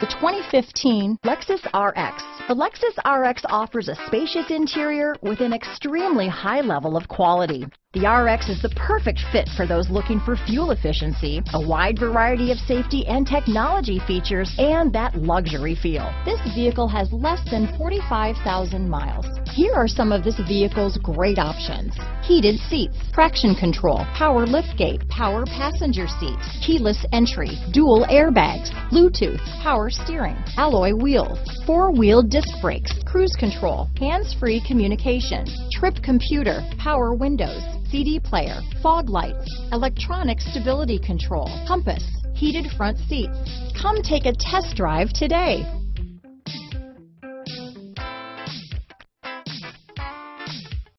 The 2015 Lexus RX. The Lexus RX offers a spacious interior with an extremely high level of quality. The RX is the perfect fit for those looking for fuel efficiency, a wide variety of safety and technology features, and that luxury feel. This vehicle has less than 45,000 miles. Here are some of this vehicle's great options. Heated seats, traction control, power liftgate, power passenger seat, keyless entry, dual airbags, Bluetooth, power steering, alloy wheels, four-wheel disc brakes, cruise control, hands-free communication, trip computer, power windows, CD player, fog lights, electronic stability control, compass, heated front seats. Come take a test drive today.